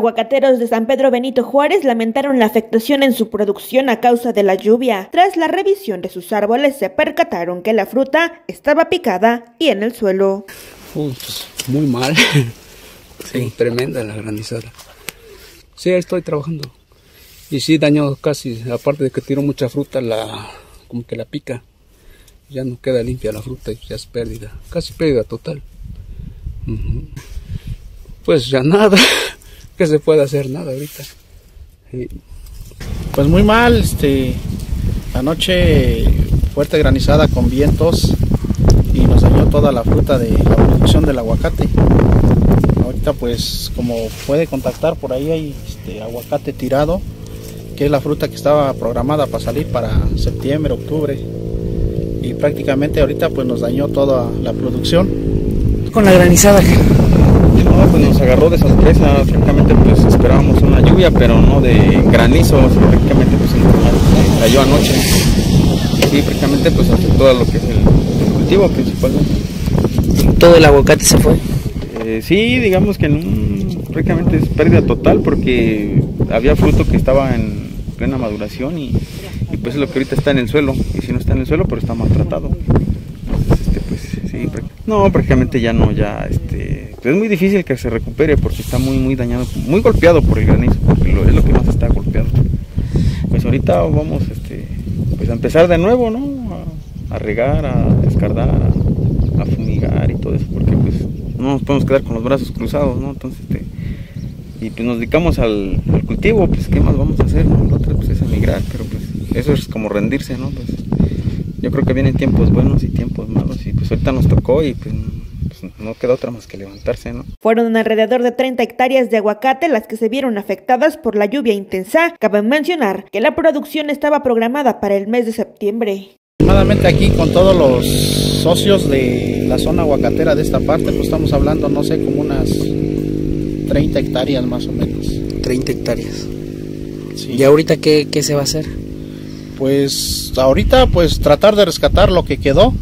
Aguacateros de San Pedro Benito Juárez lamentaron la afectación en su producción a causa de la lluvia. Tras la revisión de sus árboles se percataron que la fruta estaba picada y en el suelo. Pues, muy mal. Tremenda la granizada. Sí, estoy trabajando. Y sí dañó casi, aparte de que tiró mucha fruta, la como que la pica. Ya no queda limpia la fruta y ya es pérdida. Casi pérdida total. Pues ya nada. que se puede hacer nada ahorita. Pues muy mal, este, anoche fuerte granizada con vientos y nos dañó toda la fruta de la producción del aguacate. Ahorita pues como puede contactar por ahí hay este, aguacate tirado, que es la fruta que estaba programada para salir para septiembre, octubre. Y prácticamente ahorita pues nos dañó toda la producción. Con la granizada pues nos agarró de sorpresa, francamente pues esperábamos una lluvia, pero no de granizo, prácticamente pues cayó anoche. Y sí, prácticamente pues afectó lo que es el, cultivo principalmente. ¿Todo el aguacate se fue? Eh, sí, digamos que en un, prácticamente es pérdida total porque había fruto que estaba en plena maduración y, y, pues es lo que ahorita está en el suelo. Y si no está en el suelo, pero está maltratado. este, pues sí, no, prácticamente ya no, ya este es muy difícil que se recupere porque está muy muy dañado, muy golpeado por el granizo, porque es lo que más está golpeado. Pues ahorita vamos este, pues a empezar de nuevo, ¿no? A, regar, a escardar, a, fumigar y todo eso, porque pues no nos podemos quedar con los brazos cruzados, ¿no? Entonces, este, y pues nos dedicamos al, cultivo, pues qué más vamos a hacer, ¿no? Otro pues es emigrar, pero pues eso es como rendirse, ¿no? Pues yo creo que vienen tiempos buenos y tiempos malos y pues ahorita nos tocó y pues no queda otra más que levantarse, ¿no? Fueron alrededor de 30 hectáreas de aguacate las que se vieron afectadas por la lluvia intensa. Cabe mencionar que la producción estaba programada para el mes de septiembre. Aproximadamente aquí con todos los socios de la zona aguacatera de esta parte, pues estamos hablando, no sé, como unas 30 hectáreas más o menos. 30 hectáreas. Sí. ¿Y ahorita qué, qué se va a hacer? Pues ahorita pues tratar de rescatar lo que quedó,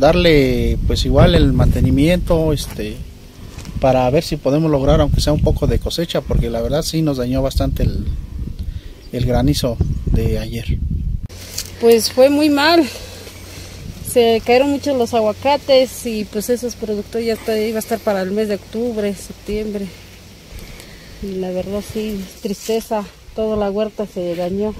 darle pues igual el mantenimiento este para ver si podemos lograr aunque sea un poco de cosecha porque la verdad sí nos dañó bastante el, el granizo de ayer pues fue muy mal se cayeron muchos los aguacates y pues esos productos ya iba a estar para el mes de octubre, septiembre. Y la verdad sí, tristeza, toda la huerta se dañó.